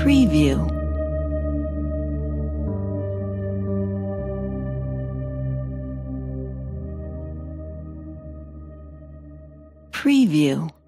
Preview. Preview.